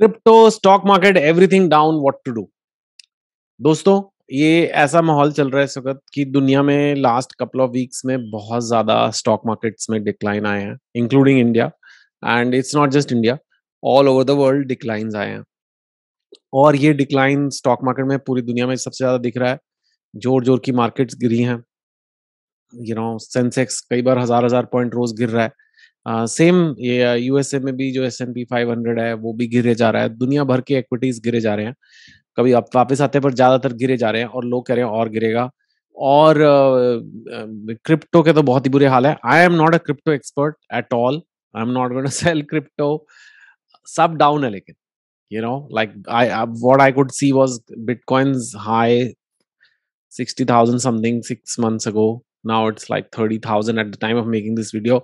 Crypto stock market everything down what to do दोस्तों, ये ऐसा माहौल चल रहा है इस वक्त कि दुनिया में लास्ट कपल ऑफ़ वीक्स में बहुत ज़्यादा स्टॉक मार्केट्स में डिक्लाइन आए हैं including India and it's not just India all over the world declines आए हैं. और ये डिक्लाइन स्टॉक मार्केट में पूरी दुनिया में सबसे ज़्यादा दिख रहा है। ज़ोर ज़ोर की मार्केट्स गिरी हैं। यू नो सेंसेक्स कई बार हज़ार हज़ार पॉइंट रोज गिर रहा है। सेम ये यूएसए में भी जो S and P five hundred है वो भी गिरे जा रहा है। दुनिया भर के इक्विटीज गिरे जा रहे हैं। कभी आप वापस आते हैं पर ज़्यादातर गिरे जा रहे हैं और लोग कह रहे हैं और गिरेगा। और क्रिप्टो के तो बहुत ही बुरे हाल है। I am not a crypto expert at all I am not going sell crypto सब डाउन है लेकिन know like i uh, what i could see was bitcoin's high 60000 something 6 months ago. Now it's like 30000 at the time of making this video.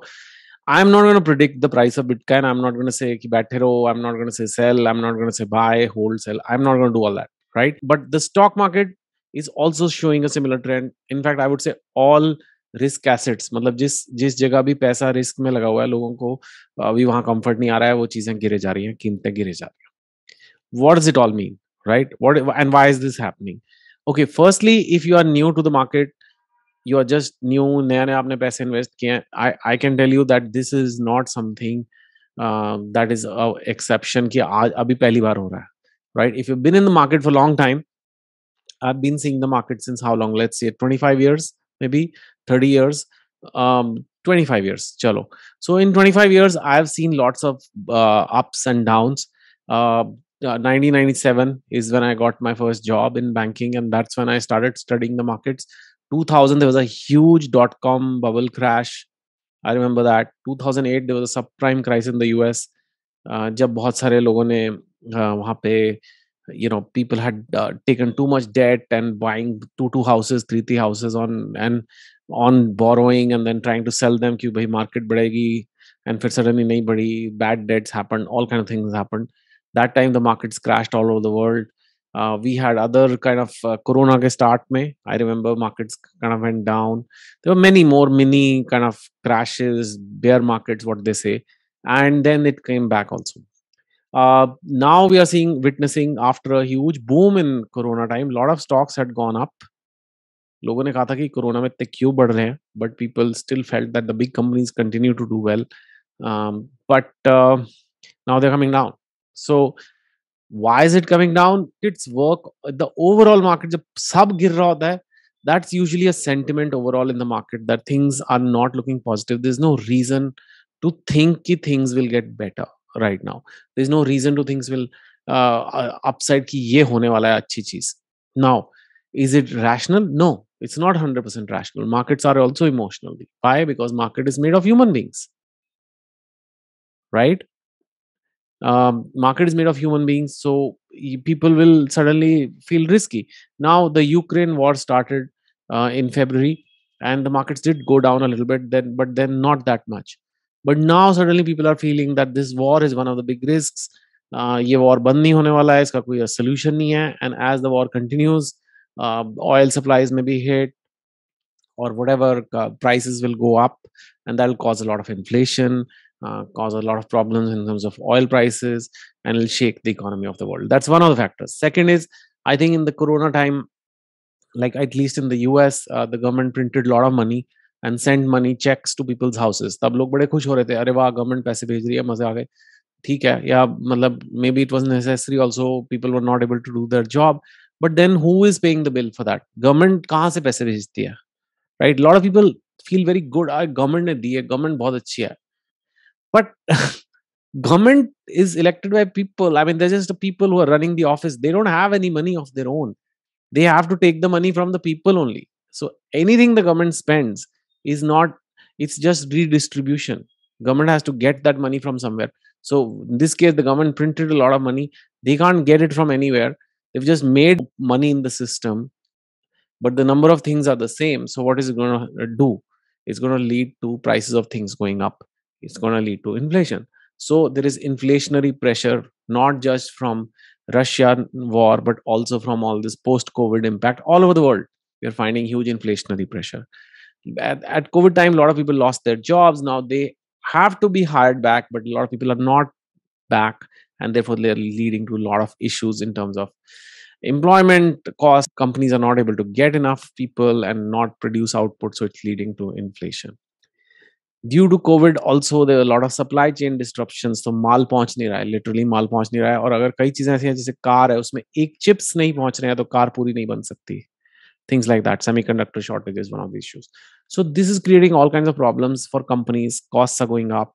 I'm not going to predict the price of Bitcoin. I'm not going to say ki baithero. I'm not going to say sell. I'm not going to say buy, hold, sell. I'm not going to do all that, right? But the stock market is also showing a similar trend. In fact, I would say all risk assets मतलब जिस जिस जगह भी पैसा risk में लगा हुआ है लोगों को अभी वहां कंफर्ट नहीं आ रहा है वो चीजें गिरे जा रही हैं कीमतें गिरे जा रही हैं what does it all mean right what and why is this happening okay firstly if you are new to the market you are just new नया नया आपने पैसे इन्वेस्ट किए I can tell you that this is not something that is exception कि आज, अभी पहली बार हो रहा है right if you been in the market for long time I been seeing the market since how long let's twenty five years maybe thirty years twenty five years चलो so in twenty five years I have seen lots of ups and downs nineteen ninety seven is one I got my first job in banking and that's one I start studying the 2000 there was a huge dot com bubble crash i remember that 2008 there was a subprime crisis in the us uh, जब बहुत सारे लोगों ने uh, वहाँ पे you know people had uh, taken too much debt and buying two two houses three three houses on and on borrowing and then trying to sell them कि भाई market बढ़ेगी and फिर suddenly नहीं बढ़ी bad debts happened all kind of things happened that time the markets crashed all over the world uh, we had other kind of uh, corona ke start mein i remember markets kind of went down there were many more mini kind of crashes bear markets what they say and then it came back also uh, now we are seeing witnessing after a huge boom in corona time a lot of stocks had gone up लोगों ने कहा था कि corona में इतने क्यों बढ़ रहे हैं but people still felt that the big companies continue to do well but now they coming down so why is it coming down? It's work the overall market the sub gir that's usually a sentiment overall in the market that things are not looking positive. There's no reason to think ki things will get better right now. There's no reason to things will uh, uh upside ki ye hone wala hai achhi cheez now is it rational? No it's not 100% rational. Markets are also emotional why? Because market is made of human beings. Right? um, market is made of human beings so people will suddenly feel risky now the ukraine war started uh, in february and the markets did go down a little bit then but then not that much but now suddenly people are feeling that this war is one of the big risks uh, ये war बंद नहीं होने वाला है इसका कोई solution नहीं है and as the war continues oil supplies may be hit or whatever uh, prices will go up and that will cause a lot of inflation uh, cause a lot of problems in terms of oil prices and it'll shake the economy of the world that's one of the factors second is i think in the corona time like at least in the us uh, the government printed a lot of money and sent money checks to people's houses तब लोग बड़े खुश हो रहे थे अरे वाह government पैसे भेज रही है मजे आ गए ठीक है या मतलब may be it was necessary also people were not able to do their job but then who is paying the bill for that government कहाँ से पैसे भेजती है right lot of people feel very good government ने दी है government बहुत अच्छी है but government is elected by people. I mean they're just the people who are running the office. They don't have any money of their own. They have to take the money from the people only. So anything the government spends is not it's just redistribution. Government has to get that money from somewhere. So in this case the government printed a lot of money. They can't get it from anywhere. They've just made money in the system but the number of things are the same. So what is it going to do? It's going to lead to prices of things going up it's going to lead to inflation. So there is inflationary pressure not just from russian war but also from all this post covid impact all over the world. We are finding huge inflationary pressure. At, at covid time a lot of people lost their jobs. Now they have to be hired back but a lot of people are not back and therefore they're leading to a lot of issues in terms of employment cost companies are not able to get enough people and not produce output so it's leading to inflation due to Covid also they lot of supply chain disruption तो माल पहुँच नहीं रहा है literally माल पहुँच नहीं रहा है। और अगर कई चीज़ें ऐसी हैं, जैसे कार है, उसमें एक चिप्स नहीं पहुँच रहे हैं तो कार पूरी नहीं बन सकती। Things like that semiconductor shortage is one of issues so this is creating all kind of problem for companies cost are going up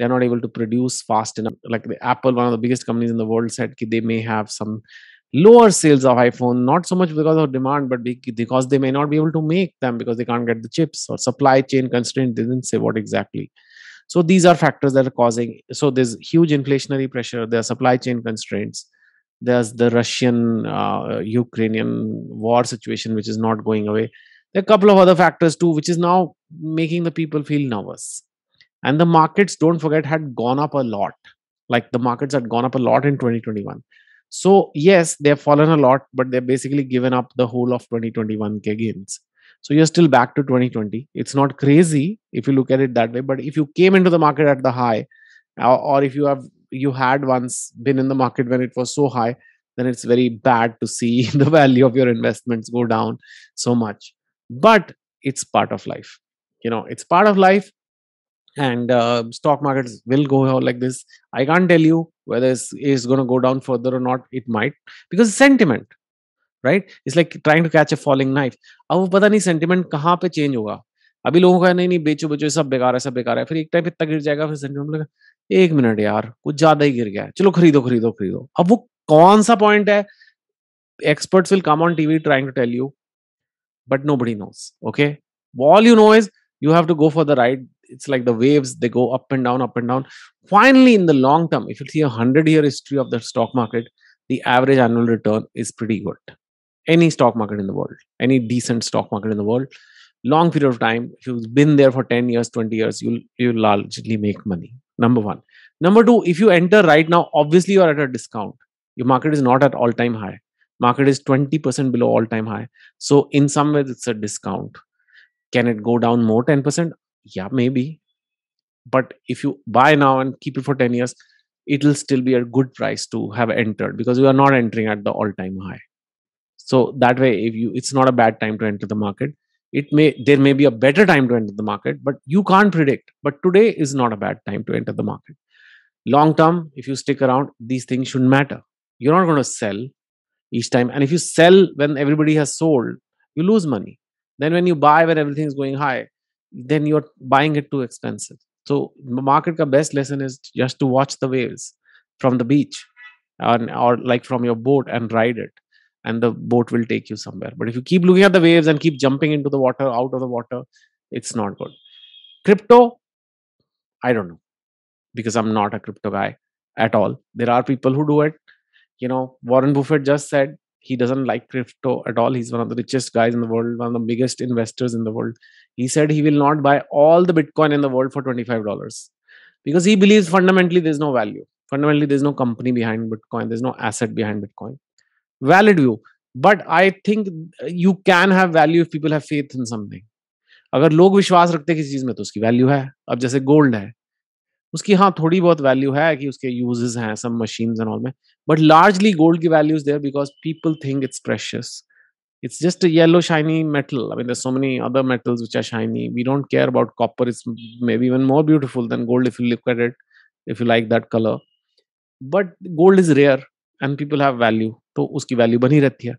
there not able to produce fast in like Apple one of the biggest companies in the world said कि they may have some lower sales of iphone not so much because of demand but because they may not be able to make them because they can't get the chips or supply chain constraint they didn't say what exactly. So these are factors that are causing so there's huge inflationary pressure there are supply chain constraints there's the russian uh, ukrainian war situation which is not going away. There are a couple of other factors too which is now making the people feel nervous. And the markets don't forget had gone up a lot. Like the markets had gone up a lot in 2021 so yes, they have fallen a lot, but they've basically given up the whole of 2021 K gains. So you're still back to 2020. It's not crazy if you look at it that way, but if you came into the market at the high, or, or if you have you had once been in the market when it was so high, then it's very bad to see the value of your investments go down so much. But it's part of life. You know, it's part of life and uh, stock markets will go like this i can't tell you whether it's, it's going to go down further or not it might because sentiment right it's like trying to catch a falling knife अब वो पता नहीं sentiment कहाँ पे change होगा अभी लोगों का नहीं नहीं बेचो बेचो सब बेकार है सब बेकार है फिर एक टाइम इतना गिर जाएगा फिर सेंटिमेंट लगा एक मिनट यार कुछ ज़्यादा ही गिर गया चलो खरीदो खरीदो खरीदो अब वो कौन सा पॉइंट है experts will come on tv trying to tell you but nobody knows okay all you know is you have to go for the ride it's like the waves they go up and down up and down. Finally in the long term if you see a 100 year history of the stock market the average annual return is pretty good. Any stock market in the world any decent stock market in the world long period of time if you've been there for 10 years 20 years you'll you'll largely make money number one. Number two if you enter right now obviously you're at a discount. Your market is not at all time high. Market is 20% below all time high. So in some ways it's a discount. Can it go down more 10% yeah maybe. But if you buy now and keep it for 10 years it will still be a good price to have entered because you are not entering at the all time high. So that way if you it's not a bad time to enter the market. It may there may be a better time to enter the market but you can't predict. But today is not a bad time to enter the market. Long term if you stick around these things shouldn't matter. You're not going to sell each time. And if you sell when everybody has sold you lose money. Then when you buy when everything is going high then you're buying it too expensive. So market ka best lesson is just to watch the waves from the beach or, or like from your boat and ride it and the boat will take you somewhere. But if you keep looking at the waves and keep jumping into the water out of the water it's not good. Crypto? I don't know because i'm not a crypto guy at all. There are people who do it. You know warren buffett just said he doesn't like crypto at all he's one of the richest guys in the world one of the biggest investors in the world he said he will not buy all the bitcoin in the world for $25 because he believes fundamentally there's no value fundamentally there's no company behind bitcoin there's no asset behind bitcoin valid view but i think you can have value if people have faith in something अगर लोग विश्वास रखते हैं किसी चीज में तो उसकी वैल्यू है अब जैसे गोल्ड है उसकी हाँ थोड़ी बहुत वैल्यू है कि उसके यूजेस हैं सम मशीन एंड ऑल में बट लार्जली गोल्ड की value is there because people think it's precious it's just yellow shiny metal I mean so many other metals which are shiny we don't care about copper it's maybe even more beautiful than gold if you look at it if you like that colour but gold is rare and people have value तो उसकी value बनी रहती है।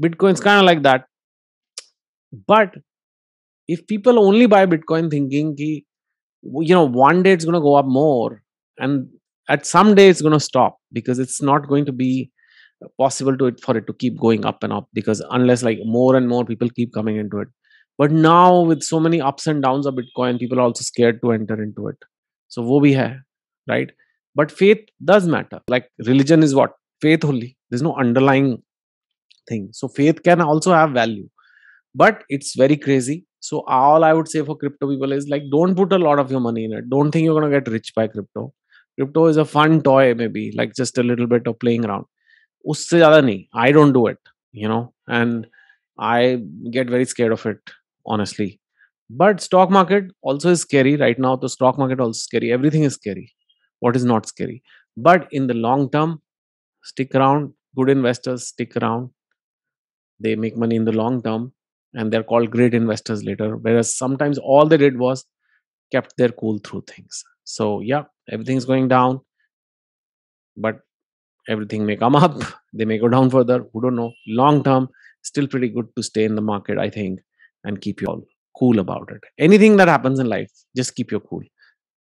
Bitcoins का like that but if people only buy bitcoin thinking की you know one day it's going to go up more and at some day it's going to stop because it's not going to be possible to it for it to keep going up and up because unless like more and more people keep coming into it. But now with so many ups and downs of bitcoin people are also scared to enter into it. So wo bhi hai right? But faith does matter. Like religion is what? Faith only. There's no underlying thing. So faith can also have value. But it's very crazy so all i would say for crypto people is like don't put a lot of your money in it don't think you're going to get rich by crypto crypto is a fun toy maybe like just a little bit of playing around उससे ज़्यादा नहीं I don't do it you know and I get very scared of it honestly but stock market also is scary right now the stock market also scary everything is scary what is not scary but in the long term stick around good investors stick around they make money in the long term and they're called great investors later whereas sometimes all they did was kept their cool through things. So yeah everything's going down but everything may come up. They may go down further. Who don't know? Long term still pretty good to stay in the market i think and keep you all cool about it. Anything that happens in life just keep your cool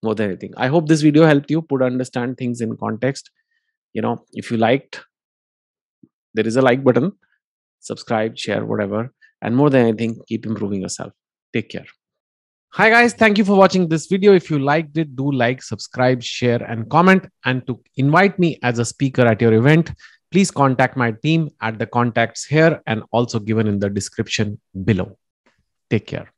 more than anything. I hope this video helped you put understand things in context. You know if you liked there is a like button. Subscribe share whatever and more than anything keep improving yourself. Take care. Hi guys. Thank you for watching this video. If you liked it do like subscribe share and comment. And to invite me as a speaker at your event please contact my team at the contacts here and also given in the description below. Take care